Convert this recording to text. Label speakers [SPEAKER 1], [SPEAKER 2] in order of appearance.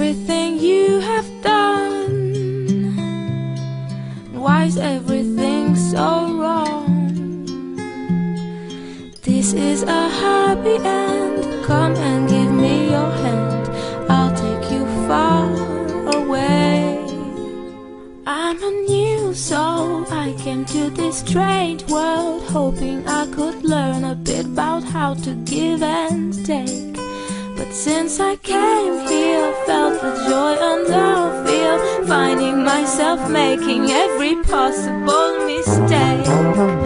[SPEAKER 1] everything you have done. Why is everything so wrong? This is a happy end. Come and give me your hand. I'll take you far away. I'm a new soul. I came to this strange world hoping I could learn a bit about how to give and take. But since I came here, felt the joy and the feel finding myself making every possible mistake.